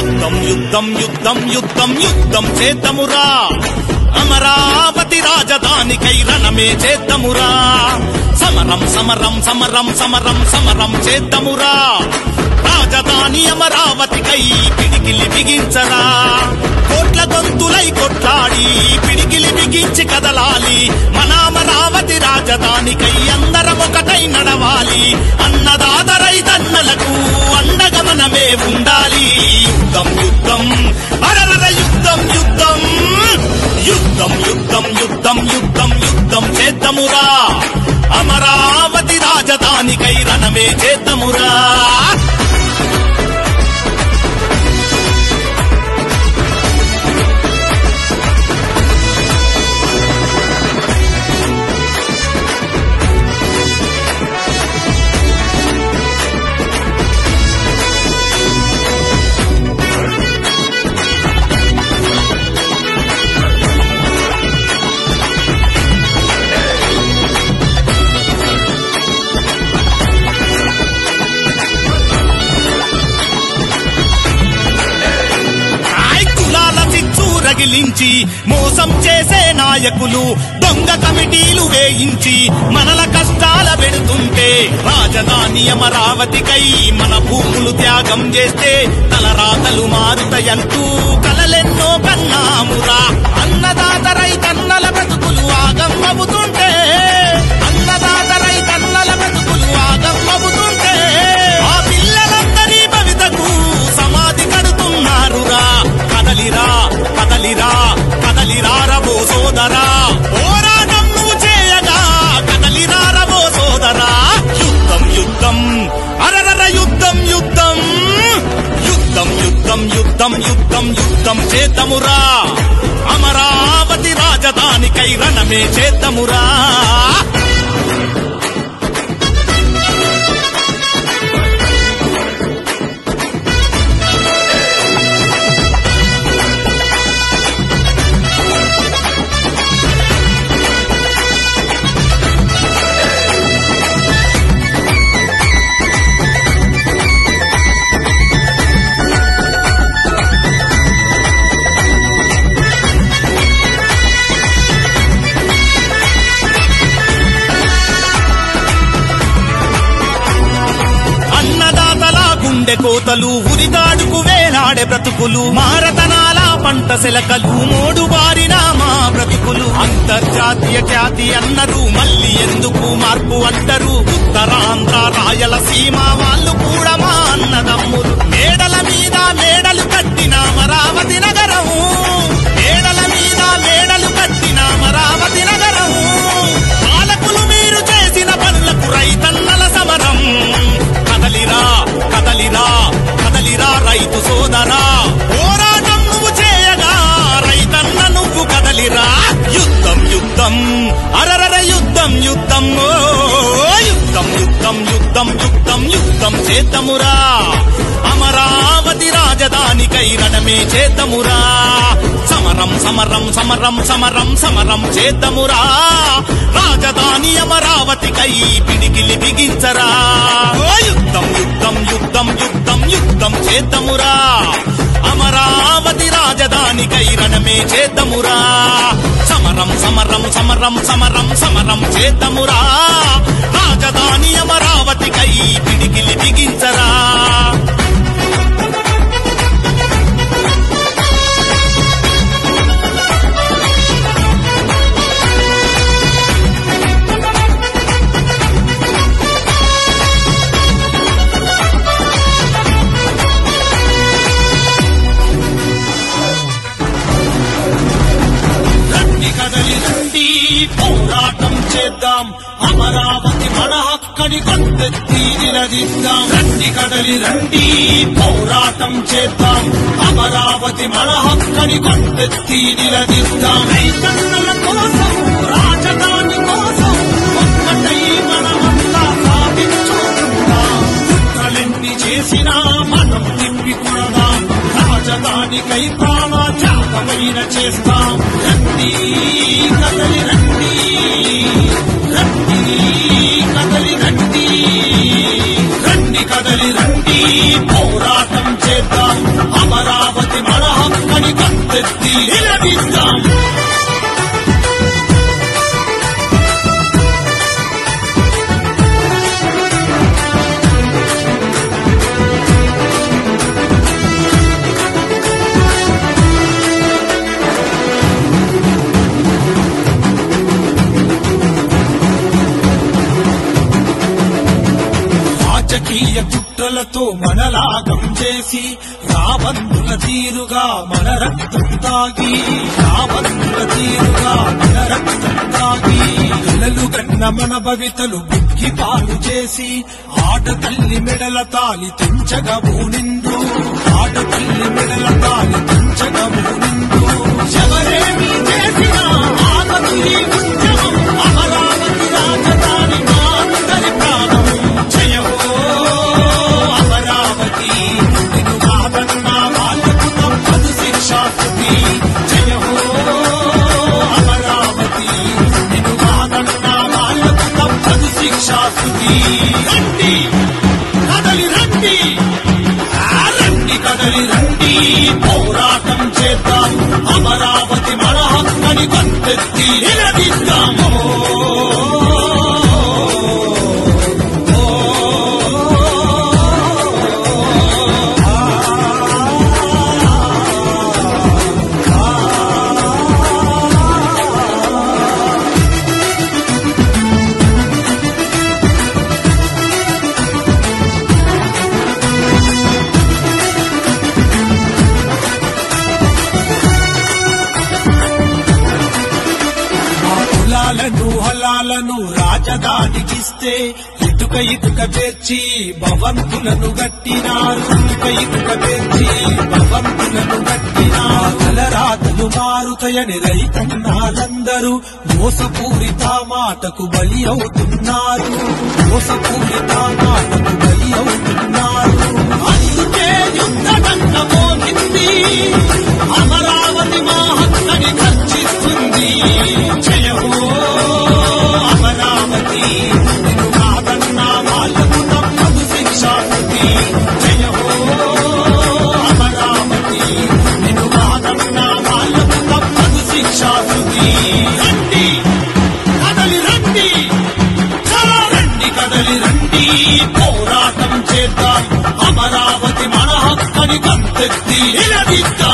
యుద్ధం యుద్ధం యుద్ధం యుద్ధం యుద్ధం చేద్దమురా అమరావతి రాజధానికై రణమే చేద్దమురా సమరం సమరం సమరం సమరం సమరం చేద్దమురా రాజధాని అమరావతికై పిడికిలి బిగించరా. కోట్ల గొంతులై కొట్లాడి పిడికిలి బిగించి కదలాలి. మన అమరావతి రాజధానికై అందరం ఒకటై నడవాలి. అన్నదాత ప్రజలకు అండగా మనమే ఉండాలి. యుద్ధం యుద్ధం అరవర యుద్ధం యుద్ధం. యుద్ధం యుద్ధం యుద్ధం యుద్ధం యుద్ధం చేద్దమురా. అమరావతి రాజధానికై రణమే చేద్దమురా. రగిలించి మోసం చేసే నాయకులు దొంగ కమిటీలు వేయించి మనల కష్టాల పెడుతుంటే రాజధాని అమరావతికై మన భూములు త్యాగం చేస్తే తలరాతలు మారుతయంటూ కలలెన్నో కన్నామురా. అన్నదాత రైతన్నల బతుకులు ఆగం అవుతుంటే చేద్దమురా అమరావతి రాజధానికై రణమే చేద్దమురా. గుండె కోతలు ఉరిదాడుకు వేలాడే బ్రతుకులు. మారతనాల పంట శిలకలు మోడు బారిన మా బ్రతుకులు. అంతర్జాతీయ ఖ్యాతి అన్నరు మళ్ళీ ఎందుకు మార్పు అంటారు? ఉత్తరాంధ్ర రాయలసీమ యుద్ధం యుద్ధం యుద్ధం చేతమురా. అమరావతి రాజధానికై రణమే చేతమురా. సమరం సమరం సమరం సమరం సమరం చేతమురా. రాజధాని అమరావతికై పిడికిలి బిగించరా. యుద్ధం యుద్ధం యుద్ధం యుద్ధం యుద్ధం చేతమురా. అమరావతి రాజధానికై రణమే చేతమురా. సమరం సమరం సమరం సమరం సమరం చేతమురా. రాజధాని అమరా కొండెత్తి నిలదీద్దాం రండి కదలి రండి పోరాటం చేద్దాం అమరావతి మన హక్కని కొండెత్తి నిలదీద్దాం రైతన్నల కోసం రాజధాని కోసం ఒక్కటై మనమంతా సాధించుకుందాం కుట్రలెన్ని చేసినా మనం తిప్పి కొడదాం రాజధానికై ప్రాణ త్యాగమైన చేస్తాం రండి కదలి రండి రండి కదలి రండి కదలి రాజకీయ కుట్రలతో మనలాగం చేసి రాబంధుల తీరుగా మన రక్తం తాగి రాబంధుల తీరుగా మన రక్తం తాగి పిల్లలు కన్న మన భవితలు బుక్కి పాలు చేసి ఆట తల్లి మెడల తాలి తెంచగా నిండు ఆట తల్లి మెడల తాలి తెంచగా నిండు. ఎవరేమి చేసినా రండి. కదలి రండి. రండి కదలి రండి. పోరాటం చేద్దాం. అమరావతి మన హక్కని కంటెత్తి హలాలను రాజధానికిస్తే ఇటుక ఇటుక పేర్చి భవంతులను గట్టినారు ఇటుక ఇటుక పేర్చి భవంతులను గట్టినారు తలరాతలు మారుతయని రైతన్నారందరూ మోసపూరిత మాటకు బలి అవుతున్నారు. మోసపూరిత మాటకు చేద్దాం అమరావతి మన హక్కని కంతెత్తి నిలదీద్దాం.